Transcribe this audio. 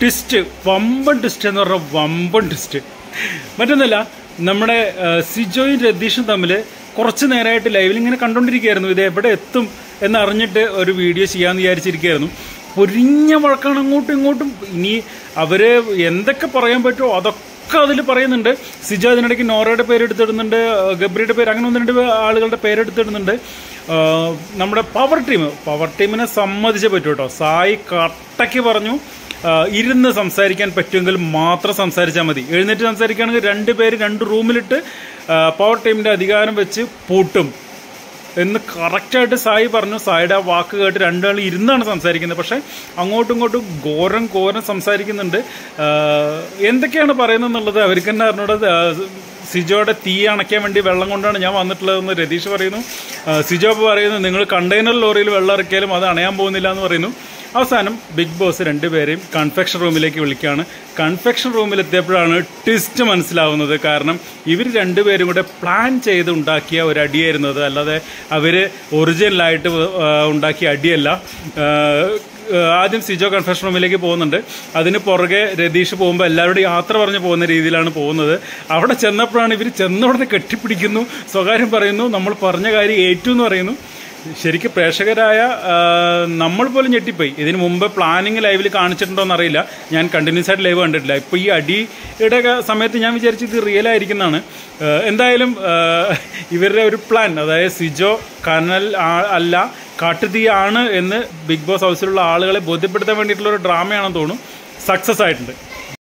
Twist വമ്പൻ twist എന്ന് പറഞ്ഞാൽ വമ്പൻ ട്വിസ്റ്റ് മറ്റൊന്നല്ല നമ്മുടെ സിജോയും രതീഷും തമ്മിൽ കുറച്ച് നേരമായിട്ട് ലൈവിൽ ഇങ്ങനെ കണ്ടുകൊണ്ടിരിക്കുകയായിരുന്നു ഇത് എവിടെ എത്തും എന്നറിഞ്ഞിട്ട് ഒരു വീഡിയോ ചെയ്യാമെന്ന് വിചാരിച്ചിരിക്കുകയായിരുന്നു. പൊരിഞ്ഞ വഴക്കാണ് അങ്ങോട്ടും ഇങ്ങോട്ടും. ഇനി അവർ എന്തൊക്കെ പറയാൻ പറ്റുമോ അതൊക്കെ അതിൽ പറയുന്നുണ്ട്. സിജോ അതിനിടയ്ക്ക് നോറയുടെ പേര് എടുത്തിടുന്നുണ്ട് ഗബ്രിയുടെ പേര് അങ്ങനെ ഒന്ന് രണ്ട് ആളുകളുടെ പേരെടുത്തിടുന്നുണ്ട്. നമ്മുടെ പവർ ടീം പവർ ടീമിനെ സമ്മതിച്ചേ പറ്റൂ കേട്ടോ. സായി കട്ടയ്ക്ക് പറഞ്ഞു. ഇരുന്ന് സംസാരിക്കാൻ പറ്റുമെങ്കിൽ മാത്രം സംസാരിച്ചാൽ മതി. എഴുന്നേറ്റ് സംസാരിക്കുകയാണെങ്കിൽ രണ്ട് പേര് രണ്ട് റൂമിലിട്ട് പവർ ടീമിന്റെ അധികാരം വെച്ച് പൂട്ടും. എന്ന് കറക്റ്റായിട്ട് സായി പറഞ്ഞു. സായിയുടെ ആ വാക്ക് കേട്ട് രണ്ടാൾ ഇരുന്നാണ് സംസാരിക്കുന്നത്. പക്ഷേ അങ്ങോട്ടും ഇങ്ങോട്ടും ഘോരം ഘോരം സംസാരിക്കുന്നുണ്ട്. എന്തൊക്കെയാണ് പറയുന്നത് എന്നുള്ളത് അവർക്ക് തന്നെ അറിഞ്ഞൂടെ. സിജോയുടെ തീ അണയ്ക്കാൻ വേണ്ടി വെള്ളം കൊണ്ടാണ് ഞാൻ വന്നിട്ടുള്ളതെന്ന് രതീഷ് പറയുന്നു. സിജോ പറയുന്നു നിങ്ങൾ കണ്ടെയ്നർ ലോറിയിൽ വെള്ളം ഇറക്കിയാലും അത് അണയാൻ പോകുന്നില്ല എന്ന് പറയുന്നു. അവസാനം ബിഗ് ബോസ് രണ്ടുപേരെയും കൺഫെക്ഷൻ റൂമിലേക്ക് വിളിക്കുകയാണ്. കൺഫെക്ഷൻ റൂമിലെത്തിയപ്പോഴാണ് ട്വിസ്റ്റ് മനസ്സിലാവുന്നത്. കാരണം ഇവർ രണ്ടുപേരും കൂടെ പ്ലാൻ ചെയ്ത് ഉണ്ടാക്കിയ ഒരു അടിയായിരുന്നത് അല്ലാതെ അവർ ഒറിജിനലായിട്ട് ഉണ്ടാക്കിയ അടിയല്ല. ആദ്യം സിജോ കൺഫെക്ഷൻ റൂമിലേക്ക് പോകുന്നുണ്ട്. അതിന് പുറകെ രതീഷ് പോകുമ്പോൾ എല്ലാവരുടെയും യാത്ര പറഞ്ഞ് പോകുന്ന രീതിയിലാണ് പോകുന്നത്. അവിടെ ചെന്നപ്പോഴാണ് ഇവർ ചെന്നവിടെ കെട്ടിപ്പിടിക്കുന്നു. സ്വകാര്യം പറയുന്നു നമ്മൾ പറഞ്ഞ കാര്യം ഏറ്റു എന്ന് പറയുന്നു. ശരിക്കും പ്രേക്ഷകരായ നമ്മൾ പോലും ഞെട്ടിപ്പോയി. ഇതിന് മുമ്പ് പ്ലാനിങ് ലൈവിൽ കാണിച്ചിട്ടുണ്ടോ എന്നറിയില്ല. ഞാൻ കണ്ടിന്യൂസ് ആയിട്ട് ലൈവ് കണ്ടിട്ടില്ല. ഇപ്പോൾ ഈ അടിയുടെ സമയത്ത് ഞാൻ വിചാരിച്ചു ഇത് റിയൽ ആയിരിക്കുന്നതാണ്. എന്തായാലും ഇവരുടെ ഒരു പ്ലാൻ അതായത് സിജോ കനൽ അല്ല കാട്ടുതീയാണ് എന്ന് ബിഗ് ബോസ് ഹൗസിലുള്ള ആളുകളെ ബോധ്യപ്പെടുത്താൻ വേണ്ടിയിട്ടുള്ള ഒരു ഡ്രാമയാണെന്ന് തോന്നുന്നു. സക്സസ് ആയിട്ടുണ്ട്.